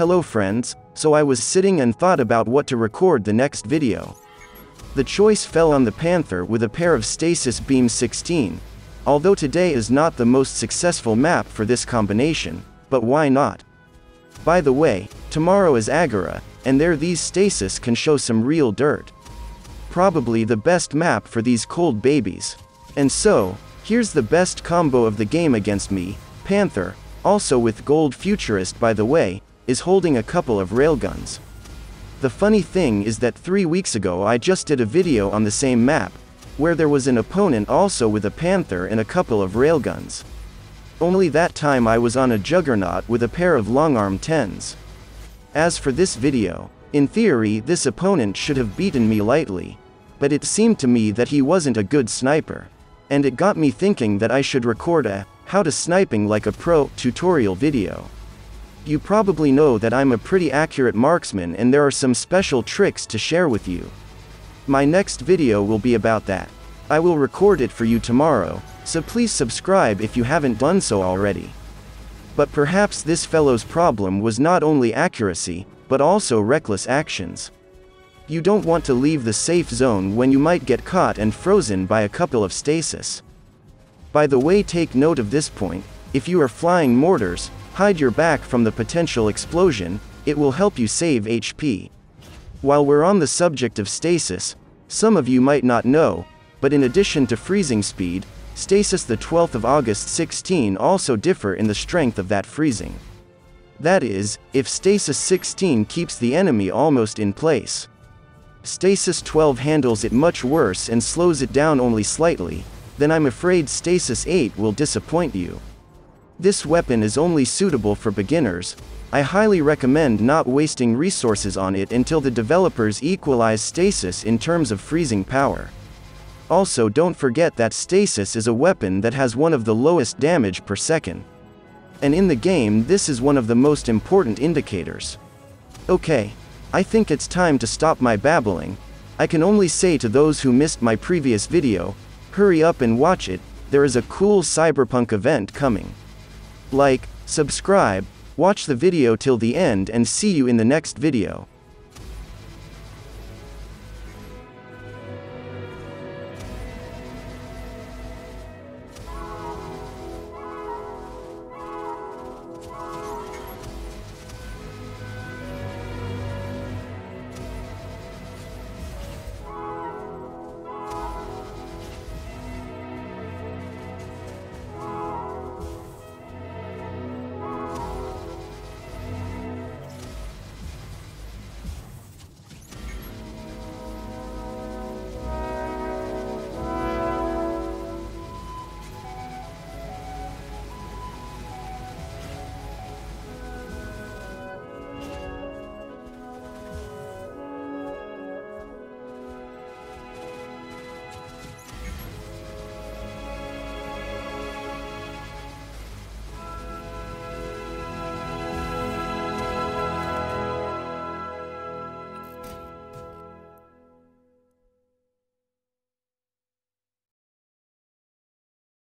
Hello friends, so I was sitting and thought about what to record the next video. The choice fell on the Panther with a pair of Stasis Beam 16, although today is not the most successful map for this combination, but why not? By the way, tomorrow is Agora, and there these Stasis can show some real dirt. Probably the best map for these cold babies. And so, here's the best combo of the game against me, Panther, also with Gold Futurist by the way, is holding a couple of railguns. The funny thing is that three weeks ago I just did a video on the same map, where there was an opponent also with a Panther and a couple of railguns. Only that time I was on a Juggernaut with a pair of long-arm 10s. As for this video, in theory this opponent should have beaten me lightly, but it seemed to me that he wasn't a good sniper. And it got me thinking that I should record a, how to sniping like a pro, tutorial video. You probably know that I'm a pretty accurate marksman and there are some special tricks to share with you. My next video will be about that. I will record it for you tomorrow, so please subscribe if you haven't done so already. But perhaps this fellow's problem was not only accuracy, but also reckless actions. You don't want to leave the safe zone when you might get caught and frozen by a couple of stasis. By the way take note of this point, if you are flying mortars, hide your back from the potential explosion, it will help you save HP. While we're on the subject of stasis, some of you might not know, but in addition to freezing speed, stasis the 12th of August 16 also differ in the strength of that freezing. That is, if stasis 16 keeps the enemy almost in place. Stasis 12 handles it much worse and slows it down only slightly, then I'm afraid Stasis 8 will disappoint you. This weapon is only suitable for beginners, I highly recommend not wasting resources on it until the developers equalize stasis in terms of freezing power. Also don't forget that stasis is a weapon that has one of the lowest damage per second. And in the game this is one of the most important indicators. Okay, I think it's time to stop my babbling. I can only say to those who missed my previous video, hurry up and watch it, there is a cool cyberpunk event coming. Like, subscribe, watch the video till the end and see you in the next video.